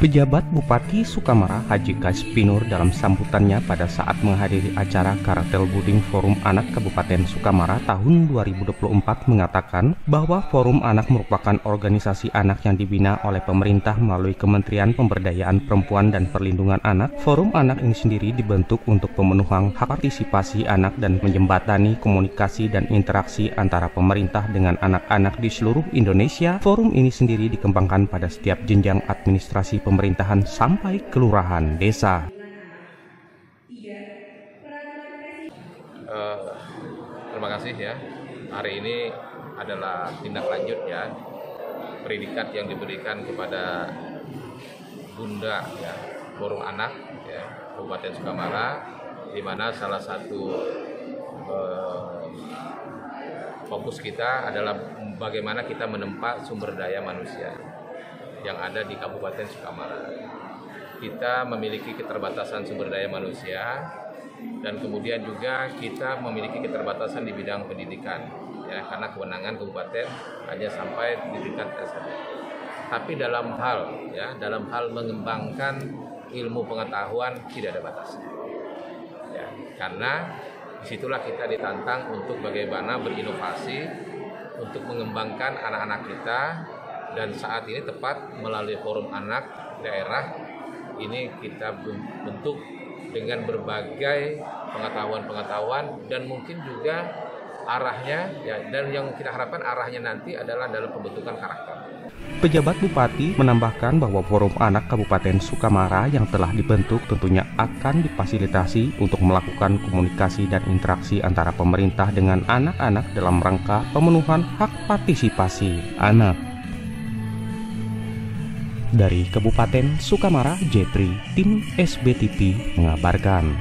Pejabat Bupati Sukamara Haji Kaspinur dalam sambutannya pada saat menghadiri acara Karatel Buding Forum Anak Kabupaten Sukamara tahun 2024 mengatakan bahwa Forum Anak merupakan organisasi anak yang dibina oleh pemerintah melalui Kementerian Pemberdayaan Perempuan dan Perlindungan Anak. Forum Anak ini sendiri dibentuk untuk pemenuhan hak partisipasi anak dan menjembatani komunikasi dan interaksi antara pemerintah dengan anak-anak di seluruh Indonesia. Forum ini sendiri dikembangkan pada setiap jenjang administrasi pemerintahan sampai kelurahan desa. Uh, terima kasih ya. Hari ini adalah tindak lanjut ya predikat yang diberikan kepada Bunda ya Forum Anak ya Kabupaten Sukamara di mana salah satu uh, fokus kita adalah bagaimana kita menempa sumber daya manusia yang ada di Kabupaten Sukamara. Kita memiliki keterbatasan sumber daya manusia dan kemudian juga kita memiliki keterbatasan di bidang pendidikan ya karena kewenangan kabupaten hanya sampai di tingkat SMP. Tapi dalam hal ya dalam hal mengembangkan ilmu pengetahuan tidak ada batas. Ya, karena di situlah kita ditantang untuk bagaimana berinovasi untuk mengembangkan anak-anak kita dan saat ini tepat melalui forum anak daerah ini kita bentuk dengan berbagai pengetahuan-pengetahuan dan mungkin juga arahnya ya dan yang kita harapkan arahnya nanti adalah dalam pembentukan karakter. Pejabat Bupati menambahkan bahwa Forum Anak Kabupaten Sukamara yang telah dibentuk tentunya akan difasilitasi untuk melakukan komunikasi dan interaksi antara pemerintah dengan anak-anak dalam rangka pemenuhan hak partisipasi anak. Dari Kabupaten Sukamara, Jetri, tim SBTP mengabarkan.